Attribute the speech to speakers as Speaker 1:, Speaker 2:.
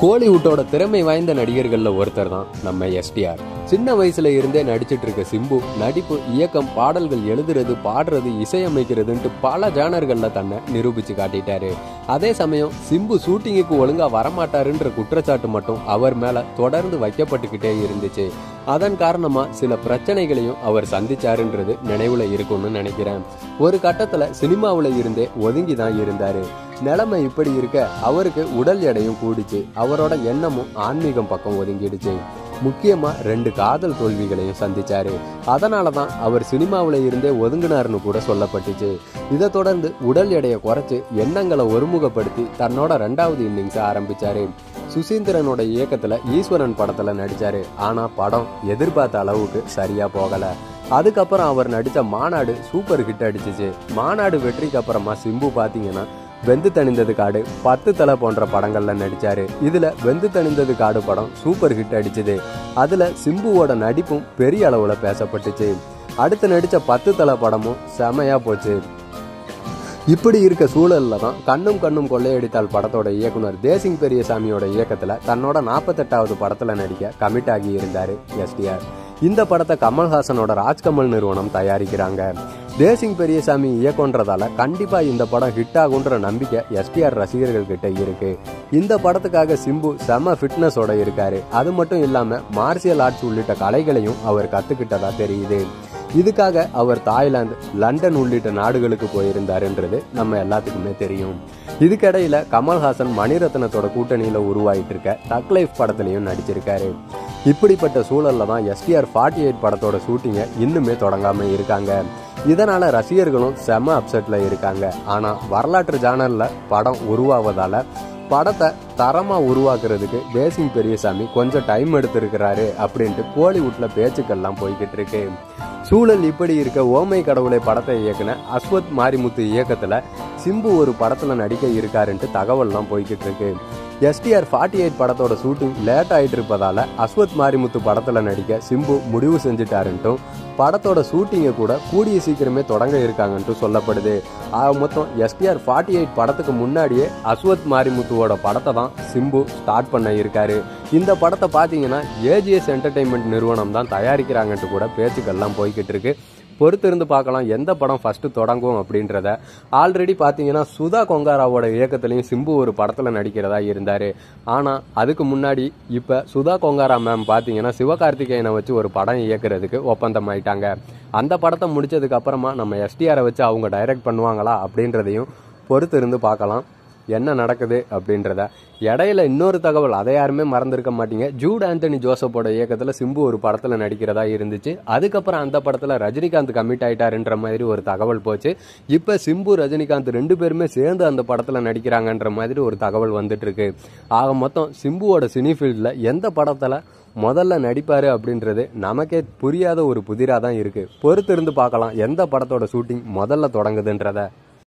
Speaker 1: கோலிவுட்டோட திறமை வாய்ந்த நடிகர்களில் ஒருத்தர் தான் நம்ம எஸ்டிஆர் சின்ன வயசுல இருந்தே நடிச்சிட்டு இருக்க சிம்பு நடிப்பு இயக்கம் பாடல்கள் எழுதுறது பாடுறது இசையமைக்கிறதுன்ட்டு பல ஜானர்களில் தன்னை நிரூபிச்சு காட்டிட்டாரு. அதே சமயம் சிம்பு ஷூட்டிங்குக்கு ஒழுங்கா வரமாட்டாருன்ற குற்றச்சாட்டு மட்டும் அவர் மேல தொடர்ந்து வைக்கப்பட்டுக்கிட்டே இருந்துச்சு. அதன் காரணமா சில பிரச்சனைகளையும் அவர் சந்திச்சாருன்றது நினைவுல இருக்கும்னு நினைக்கிறேன். ஒரு கட்டத்துல சினிமாவில் இருந்தே ஒதுங்கி தான் இருந்தாரு. நிலைமை இப்படி இருக்க அவருக்கு உடல் எடையும் கூடிச்சு. அவரோட எண்ணமும் ஆன்மீகம் பக்கம் ஒதுங்கிடுச்சு. முக்கியமா ரெண்டு காதல் தோல்விகளையும் சந்திச்சாரு. அதனால தான் அவர் சினிமாவில் இருந்தே ஒதுங்கினார்னு கூட சொல்லப்பட்டுச்சு. இதை தொடர்ந்து உடல் எடையை குறைச்சு எண்ணங்களை ஒருமுகப்படுத்தி தன்னோட ரெண்டாவது இன்னிங்ஸ் ஆரம்பிச்சாரு. சுசீந்திரனோட இயக்கத்துல ஈஸ்வரன் படத்துல நடிச்சாரு. ஆனா படம் எதிர்பார்த்த அளவுக்கு சரியா போகல. அதுக்கப்புறம் அவர் நடித்த மாநாடு சூப்பர் ஹிட் அடிச்சிச்சு. மாநாடு வெற்றிக்கு அப்புறமா சிம்பு பாத்தீங்கன்னா வெந்து தணிந்தது காடு. பத்து தலை போன்ற படங்கள்ல நடிச்சாரு. இதுல வெந்து தணிந்தது காடு படம் சூப்பர் ஹிட் அடிச்சது. அதுல சிம்புவோட நடிப்பும் பெரிய அளவுல பேசப்பட்டுச்சு. அடுத்து நடிச்ச பத்து தலை படமும் செமையா போச்சு. இப்படி இருக்க சூழல்ல தான் கண்ணும் கண்ணும் கொள்ளையடித்தால் படத்தோட இயக்குனர் தேசிங் பெரியசாமியோட இயக்கத்துல தன்னோட நாற்பத்தெட்டாவது படத்துல நடிக்க கமிட் ஆகி இருந்தாரு எஸ்டிஆர் இந்த படத்தை கமல்ஹாசனோட ராஜ்கமல் நிறுவனம் தயாரிக்கிறாங்க. தேசிங் பெரியசாமி இயக்கன்றதால கண்டிப்பா இந்த படம் ஹிட் ஆகுன்ற நம்பிக்கை எஸ்டிஆர் ரசிகர்கள் கிட்ட இருக்கு. இந்த படத்துக்காக சிம்பு செம ஃபிட்னஸோட இருக்காரு. அது மட்டும் இல்லாம மார்ஷியல் ஆர்ட்ஸ் உள்ளிட்ட கலைகளையும் அவர் கத்துக்கிட்டதா தெரியுது. இதுக்காக அவர் தாய்லாந்து லண்டன் உள்ளிட்ட நாடுகளுக்கு போயிருந்தாருன்றது நம்ம எல்லாத்துக்குமே தெரியும். இதுக்கிடையில கமல்ஹாசன் மணிரத்னத்தோட கூட்டணியில உருவாயிட்டு இருக்க டக் லைஃப் படத்திலையும் நடிச்சிருக்காரு. இப்படிப்பட்ட சூழல்ல தான் எஸ்டிஆர் ஃபார்ட்டி எயிட் படத்தோட ஷூட்டிங்கை இன்னுமே தொடங்காமல் இருக்காங்க. இதனால் ரசிகர்களும் செம அப்செட்டில் இருக்காங்க. ஆனால் வரலாற்று ஜானலில் படம் உருவாவதால் படத்தை தரமாக உருவாக்குறதுக்கு தேசிங் பெரியசாமி கொஞ்சம் டைம் எடுத்திருக்கிறாரு அப்படின்ட்டு கோலிவுட்டில் பேச்சுக்கள்லாம் போய்கிட்டு இருக்கு. சூழல் இப்படி இருக்க ஓமை கடவுளை படத்தை இயக்குன அஸ்வத் மாரிமுத்து இயக்கத்தில் சிம்பு ஒரு படத்தில் நடிக்க இருக்காருன்ட்டு தகவல்லாம் போய்கிட்டு இருக்கு. எஸ்டிஆர் ஃபார்ட்டி எயிட் படத்தோட ஷூட்டிங் லேட் ஆகிட்டு இருப்பதால் அஸ்வத் மாரிமுத்து படத்தில் நடிக்க சிம்பு முடிவு செஞ்சுட்டாருன்ட்டும் படத்தோட ஷூட்டிங்கை கூட கூடிய சீக்கிரமே தொடங்க இருக்காங்கன்ட்டு சொல்லப்படுது. ஆக மொத்தம் எஸ்டிஆர் ஃபார்ட்டி எயிட் படத்துக்கு முன்னாடியே அஸ்வத் மாரிமுத்துவோட படத்தை தான் சிம்பு ஸ்டார்ட் பண்ண இருக்காரு. இந்த படத்தை பார்த்தீங்கன்னா ஏஜிஎஸ் என்டர்டைன்மெண்ட் நிறுவனம் தான் தயாரிக்கிறாங்கன்ட்டு கூட பேச்சுக்கள்லாம் போய்கிட்டு இருக்கு. பொறுத்து இருந்து பார்க்கலாம் எந்த படம் ஃபஸ்ட்டு தொடங்கும் அப்படின்றத. ஆல்ரெடி பார்த்தீங்கன்னா சுதா கொங்காராவோட இயக்கத்துலையும் சிம்பு ஒரு படத்தில் நடிக்கிறதா இருந்தார். ஆனால் அதுக்கு முன்னாடி இப்போ சுதா கொங்காரா மேம் பார்த்தீங்கன்னா சிவகார்த்திகேயனை வச்சு ஒரு படம் இயக்குறதுக்கு ஒப்பந்தம் ஆயிட்டாங்க அந்த படத்தை முடிச்சதுக்கு அப்புறமா நம்ம எஸ்டிஆரை வச்சு அவங்க டைரக்ட் பண்ணுவாங்களா அப்படின்றதையும் பொறுத்து இருந்து பார்க்கலாம். என்ன நடக்குது அப்படின்றத. இடையில இன்னொரு தகவல் அதை யாருமே மறந்துருக்க மாட்டீங்க. ஜூட் ஆண்டனி ஜோசப்போட இயக்கத்தில் சிம்பு ஒரு படத்தில் நடிக்கிறதா இருந்துச்சு. அதுக்கப்புறம் அந்த படத்தில் ரஜினிகாந்த் கமிட் ஆயிட்டாருன்ற மாதிரி ஒரு தகவல் போச்சு. இப்போ சிம்பு ரஜினிகாந்த் ரெண்டு பேருமே சேர்ந்து அந்த படத்தில் நடிக்கிறாங்கன்ற மாதிரி ஒரு தகவல் வந்துட்டு இருக்கு ஆக மொத்தம் சிம்புவோட சினிஃபீல்டில் எந்த படத்தில் முதல்ல நடிப்பாரு அப்படின்றது நமக்கே புரியாத ஒரு புதிராக தான் இருக்கு. பொறுத்து இருந்து பார்க்கலாம் எந்த படத்தோட ஷூட்டிங் முதல்ல தொடங்குதுன்றத.